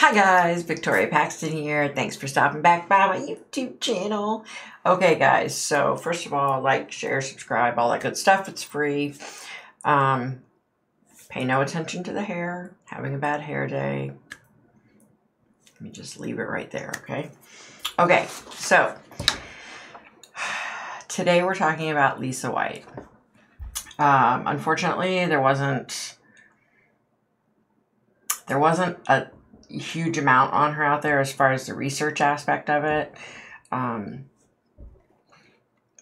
Hi guys, Victoria Paxton here. Thanks for stopping back by my YouTube channel. Okay guys, so first of all, like, share, subscribe, all that good stuff. It's free. Um, pay no attention to the hair. Having a bad hair day. Let me just leave it right there, okay? Okay, so today we're talking about Lisa White. Um, unfortunately, there wasn't there wasn't a huge amount on her out there as far as the research aspect of it. Um,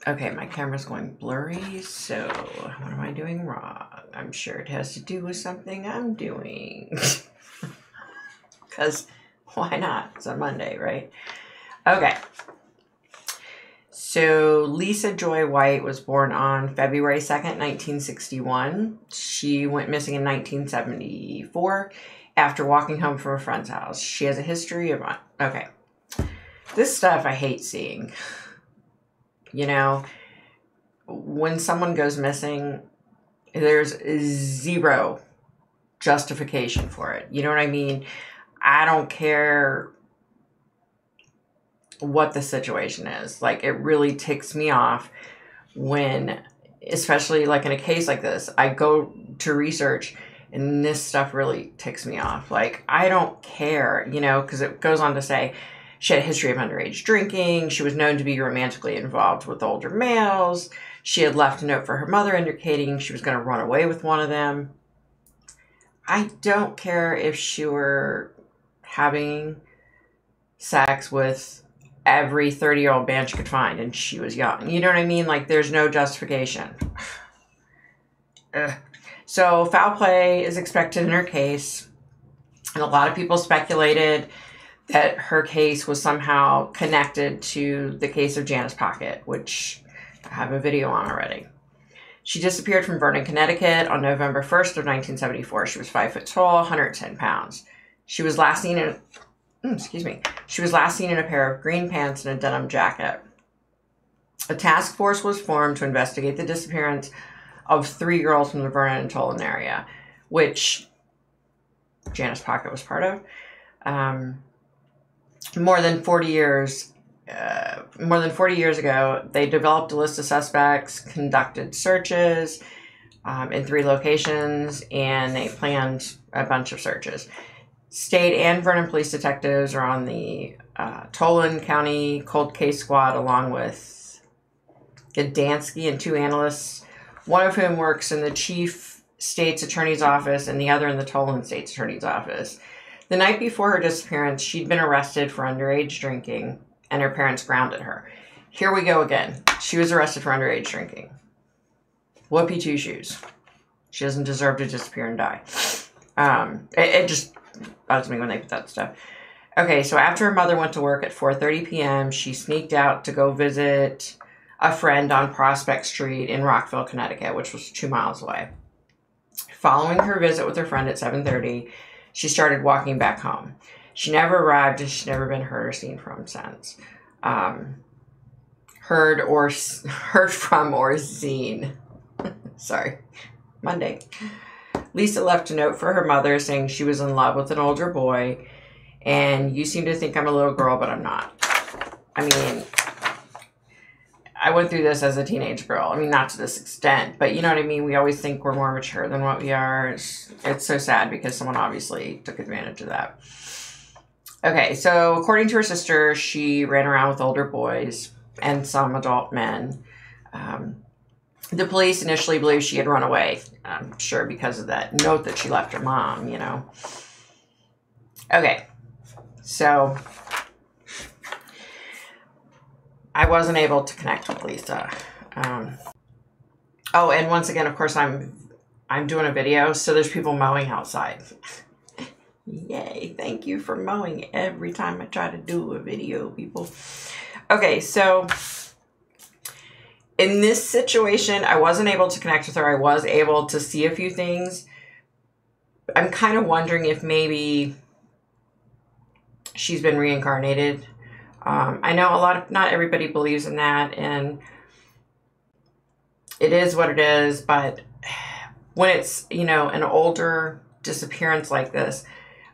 okay, my camera's going blurry, so what am I doing wrong? I'm sure it has to do with something I'm doing. Because why not? It's a Monday, right? Okay. So Lisa Joy White was born on February 2nd, 1961. She went missing in 1974 after walking home from a friend's house. She has a history of. Okay. This stuff I hate seeing. You know, when someone goes missing, there's zero justification for it. You know what I mean? I don't care what the situation is. Like, it really ticks me off when, especially like in a case like this, I go to research and this stuff really ticks me off. Like, I don't care, you know, because it goes on to say she had a history of underage drinking. She was known to be romantically involved with older males. She had left a note for her mother indicating she was going to run away with one of them. I don't care if she were having sex with every 30 year old man she could find and she was young. You know what I mean? Like, there's no justification. Ugh. So foul play is expected in her case. And a lot of people speculated that her case was somehow connected to the case of Janice Pockett, which I have a video on already. She disappeared from Vernon, Connecticut on November 1st of 1974. She was 5 foot tall, 110 pounds. She was last seen in mm, excuse me. She was last seen in a pair of green pants and a denim jacket. A task force was formed to investigate the disappearance of three girls from the Vernon and Tolland area, which Janice Pockett was part of. Um, more than 40 years uh, more than 40 years ago, they developed a list of suspects, conducted searches um, in three locations, and they planned a bunch of searches. State and Vernon police detectives are on the uh, Tolland County Cold Case Squad, along with Gdansky and two analysts one of whom works in the chief state's attorney's office and the other in the Tolland state's attorney's office. The night before her disappearance, she'd been arrested for underage drinking, and her parents grounded her. Here we go again. She was arrested for underage drinking. Whoopie two shoes. She doesn't deserve to disappear and die. Um, it, it just bugs me when they put that stuff. Okay, so after her mother went to work at 4:30 p.m., she sneaked out to go visit a friend on Prospect Street in Rockville, Connecticut, which was two miles away. Following her visit with her friend at 7:30, she started walking back home. She never arrived, and she's never been heard or seen from since. Um, heard or heard from or seen. Sorry, Monday. Lisa left a note for her mother saying she was in love with an older boy, and you seem to think I'm a little girl, but I'm not. I mean, I went through this as a teenage girl. I mean, not to this extent, but you know what I mean? We always think we're more mature than what we are. It's, it's so sad because someone obviously took advantage of that. Okay, so according to her sister, she ran around with older boys and some adult men. Um, the police initially believed she had run away. I'm sure because of that note that she left her mom, you know. Okay, so I wasn't able to connect with Lisa. Um, oh, and once again, of course, I'm I'm doing a video, so there's people mowing outside. Yay, thank you for mowing every time I try to do a video, people. Okay, so in this situation, I wasn't able to connect with her. I was able to see a few things. I'm kind of wondering if maybe she's been reincarnated um, I know a lot of, not everybody believes in that, and it is what it is, but when it's, you know, an older disappearance like this,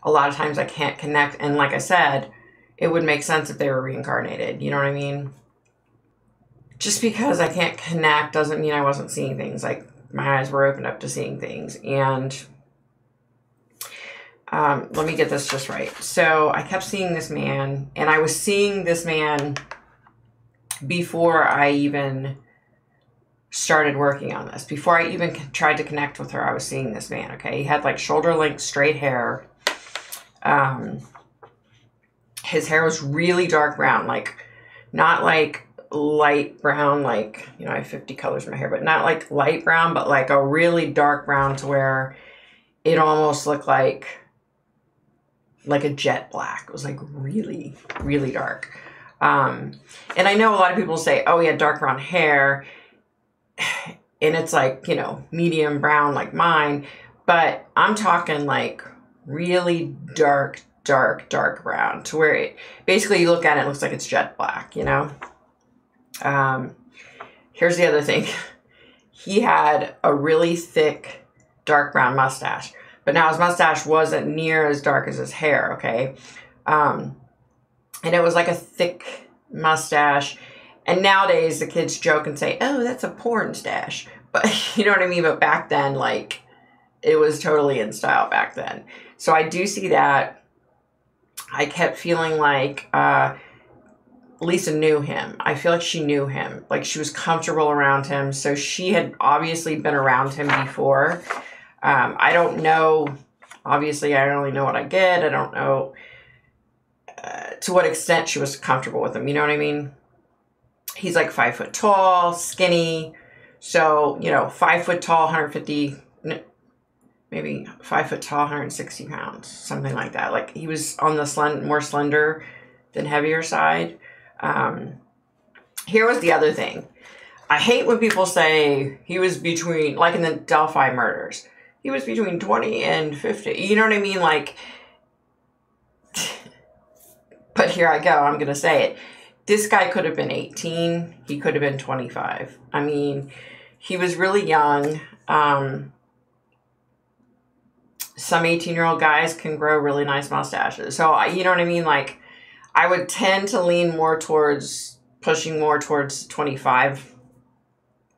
a lot of times I can't connect. And like I said, it would make sense if they were reincarnated. You know what I mean? Just because I can't connect doesn't mean I wasn't seeing things. Like my eyes were opened up to seeing things. And um, let me get this just right. So I kept seeing this man, and I was seeing this man before I even started working on this. Before I even tried to connect with her, I was seeing this man. Okay, he had like shoulder length straight hair. Um, his hair was really dark brown, like not like light brown, like you know I have fifty colors in my hair, but not like light brown, but like a really dark brown to where it almost looked like like a jet black. It was like really, really dark. Um, and I know a lot of people say, oh, he had dark brown hair. And it's like, you know, medium brown like mine. But I'm talking like really dark, dark, dark brown to where it basically you look at it, it looks like it's jet black, you know? Um, here's the other thing he had a really thick, dark brown mustache. But now his mustache wasn't near as dark as his hair, okay? Um, and it was like a thick mustache. And nowadays the kids joke and say, oh, that's a porn stash. But you know what I mean? But back then, like, it was totally in style back then. So I do see that. I kept feeling like uh, Lisa knew him. I feel like she knew him. Like she was comfortable around him. So she had obviously been around him before. Um, I don't know. Obviously, I only know what I get. I don't know uh, to what extent she was comfortable with him. You know what I mean? He's like five foot tall, skinny. So, you know, five foot tall, 150, maybe five foot tall, 160 pounds, something like that. Like he was on the slend- more slender than heavier side. Um, here was the other thing. I hate when people say he was between, like in the Delphi murders, he was between 20 and 50. You know what I mean? Like, but here I go. I'm going to say it. This guy could have been 18. He could have been 25. I mean, he was really young. Um, some 18 year old guys can grow really nice mustaches. So, you know what I mean? Like, I would tend to lean more towards pushing more towards 25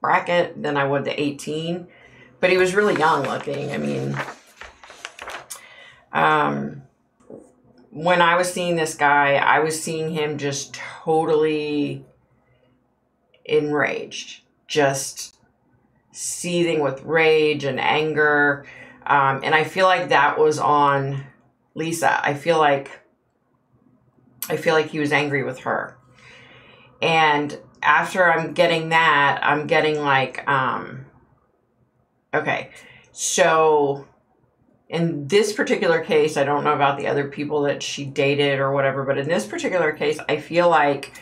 bracket than I would the 18. But he was really young looking. I mean, um, when I was seeing this guy, I was seeing him just totally enraged, just seething with rage and anger. Um, and I feel like that was on Lisa. I feel like I feel like he was angry with her. And after I'm getting that, I'm getting like um okay. So in this particular case, I don't know about the other people that she dated or whatever, but in this particular case, I feel like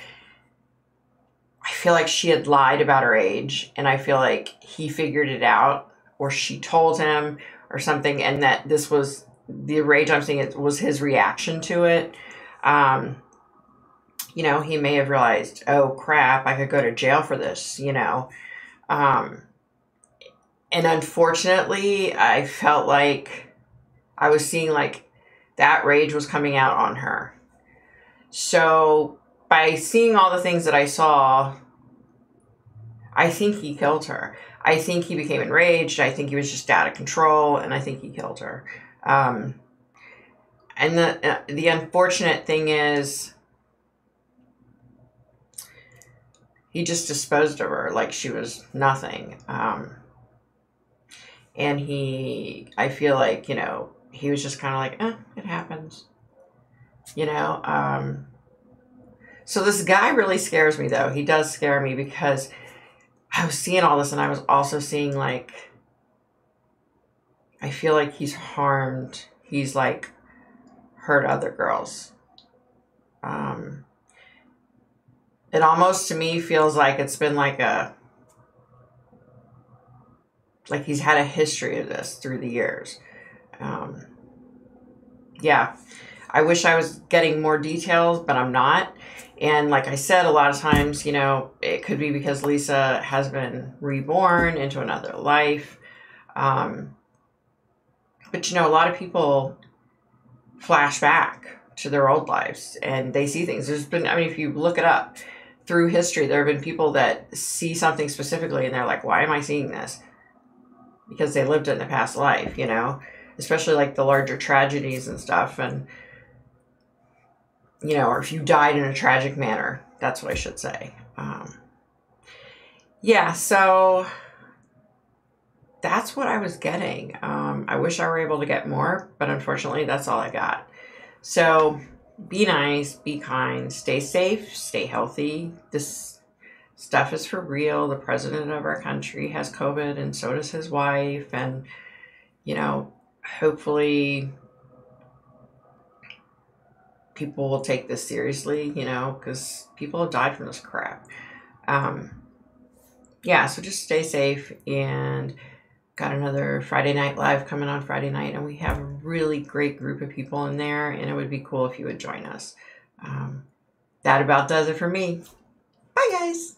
I feel like she had lied about her age and I feel like he figured it out or she told him or something and that this was the rage I'm seeing it was his reaction to it. Um, you know, he may have realized, oh crap, I could go to jail for this, you know. Um, and unfortunately, I felt like I was seeing like that rage was coming out on her. So by seeing all the things that I saw, I think he killed her. I think he became enraged. I think he was just out of control, and I think he killed her. Um, and the uh, the unfortunate thing is, he just disposed of her like she was nothing. Um, and he, I feel like you know, he was just kind of like, eh, it happens. You know, um, so this guy really scares me though. He does scare me because I was seeing all this and I was also seeing like I feel like he's harmed, he's like hurt other girls. Um it almost to me feels like it's been like a like he's had a history of this through the years. Um, yeah, I wish I was getting more details, but I'm not. And like I said, a lot of times, you know, it could be because Lisa has been reborn into another life. Um, but you know, a lot of people flash back to their old lives and they see things. There's been, I mean, if you look it up through history, there have been people that see something specifically and they're like, why am I seeing this? Because they lived in the past life, you know, especially like the larger tragedies and stuff. And, you know, or if you died in a tragic manner, that's what I should say. Um, yeah, so that's what I was getting. Um, I wish I were able to get more, but unfortunately, that's all I got. So be nice, be kind, stay safe, stay healthy. This stuff is for real. The president of our country has COVID, and so does his wife. And, you know, hopefully people will take this seriously, you know, because people have died from this crap. Um, yeah, so just stay safe and got another Friday Night Live coming on Friday night, and we have a really great group of people in there, and it would be cool if you would join us. Um, that about does it for me. Bye, guys.